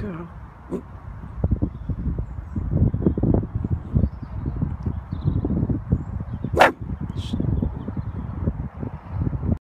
girl.